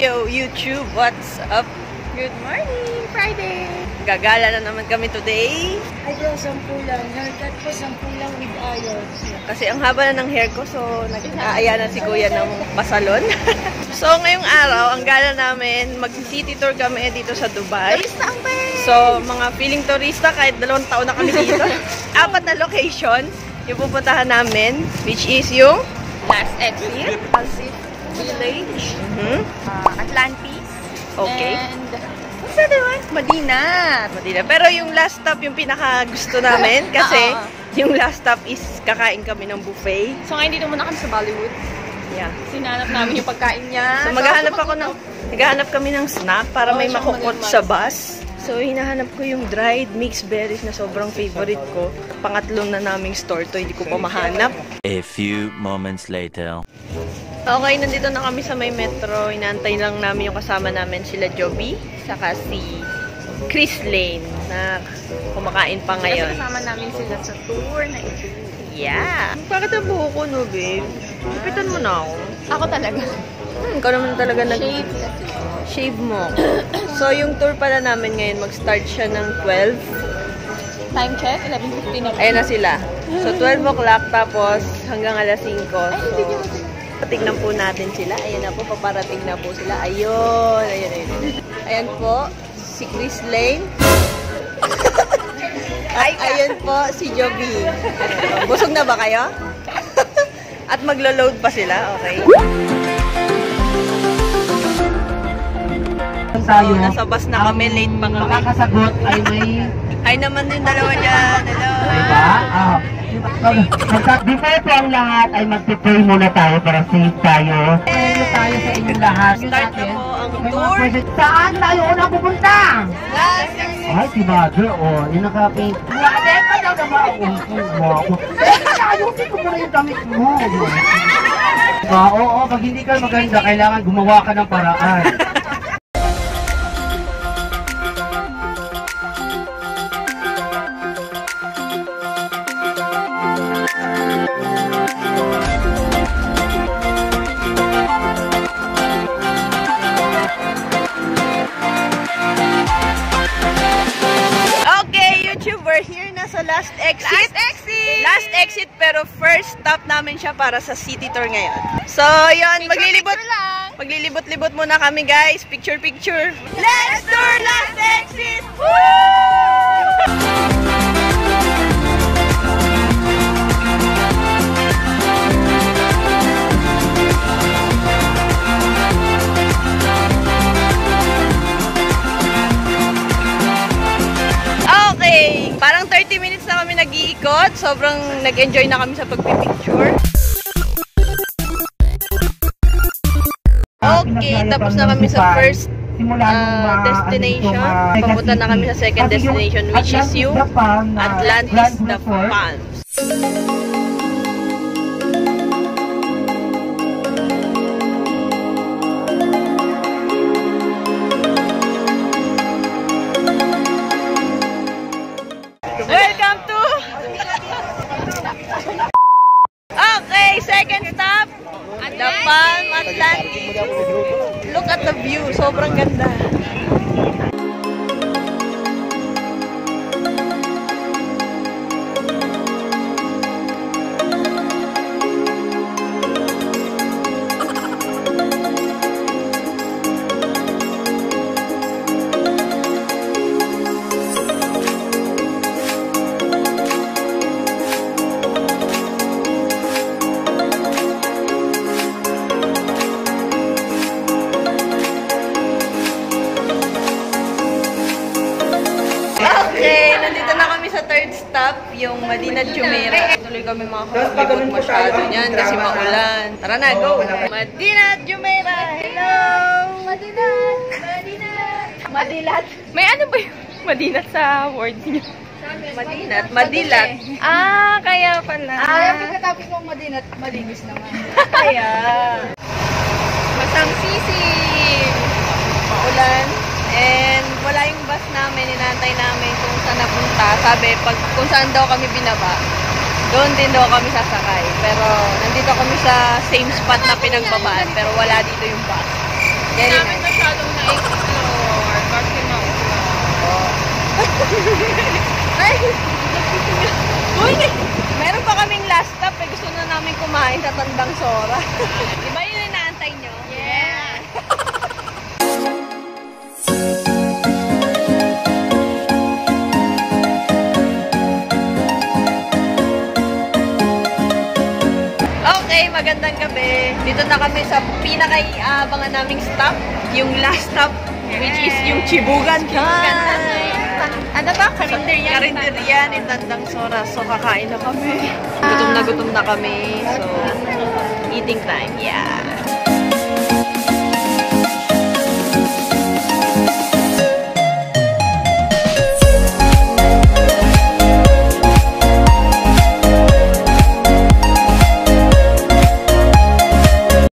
Yo, YouTube, what's up? Good morning, Friday! Gagala na naman kami today. Ayaw, sampulan. Haircut ko, sampulan with ayos. Kasi ang haba na ng hair ko, so nag-aaya na si kuya ng pasalon. so ngayong araw, ang gala namin, mag-city tour kami dito sa Dubai. Turista ang bay! So, mga feeling turista, kahit dalawang taon na kami dito. Apat na location yung pupuntahan namin, which is yung Last exit, Alsif Village, Mhm. uh, Atlantis, Okay. and what's the other one? Madina! Madina. Pero yung last stop yung pinaka gusto namin kasi Oo. yung last stop is kakain kami ng buffet. So ngayon dito muna kami sa Bollywood. Yeah. Sinanap namin yung pagkain niya. So maghahanap ako ng naghahanap kami ng snack para Oo, may makukot sa bus. So hinahanap ko yung dried mixed berries na sobrang favorite ko. Pangatlo na naming store to, hindi ko pa mahanap. A few moments later. Okay, nandito na kami sa may metro. Inaantay lang namin yung kasama namin sila Joby, saka si Chris Lane na kumakain pa Kasi ngayon. kasama namin sila sa tour na ito. Yeah. Bakit ang buho ko, no, babe? Lupitan mo na ako. Ako talaga. Hmm, ikaw naman talaga nag... Shave kasi. Shave mo. so, yung tour pala namin ngayon, mag-start siya ng 12. Time check, 11.15 na. Ayan na sila. So, 12 o'clock, tapos hanggang alas 5. Ay, So, hindi ko Tignan po natin sila. Ayan na po, paparating na po sila. Ayun, ayun, ayun. Ayan po, si Chris Lane. At ayun po, si Joby. Busog na ba kayo? At maglo-load pa sila, okay? tayo. So, nasa bus na kami, late pa kami. Makakasagot ay may, Hi naman yung dalawa dyan. Hello. diba? Ah. Pagka before po ang lahat ay magpipray muna tayo para safe tayo. Pray tayo sa inyong lahat. Start na po ang May mga tour. Saan tayo una pupunta? Ay, si Mother, oh, yung naka-pink. Mother, ka daw. Mo ako. Eh, ayusin ko muna yung damit mo. Ah, oo, oo, pag hindi ka maganda, kailangan gumawa ka ng paraan. Na sa last exit. Last exit! Last exit, pero first stop namin siya para sa city tour ngayon. So, yun, maglilibot. Maglilibot-libot muna kami, guys. Picture, picture. Let's tour Sobrang nag-enjoy na kami sa pagpipicture. Okay, tapos na kami sa first uh, destination. Papunta na kami sa second destination, which is yung Atlantis the Palms. The view. Sobrang ganda. Third stop, yung Madinat Jumeirah. Tuloy kami mga kapag masyado niyan kasi maulan. Tara na, go! Madinat Jumeirah! Hello! Madinat! Madinat! Madilat! May ano ba yung Madinat sa word niyo? Madinat, Madilat. Ah, kaya pala. Ayaw, pagkatapos mong madinat, malinis naman. Kaya. Masang sisig! Maulan. And wala yung bus namin, inantay namin kung saan napunta. Sabi, pag, kung saan daw kami binaba, doon din daw kami sasakay. Pero nandito kami sa same spot na pinagbabaan, pero wala dito yung bus. Very Hindi namin eh. masyadong na-explore kasi mauna. Ay! Uy! Meron pa kaming last stop eh. Gusto na namin kumain sa Tandang Sora. Ah. Okay, magandang gabi. Dito na kami sa pinakaiabangan naming stop. Yung last stop, which is yung Chibugan Time. Ano ba? Karinder yan. Karinder yan, in Tandang Sora. So, kakain na kami. Gutom na gutom na kami. So, eating time. Yeah.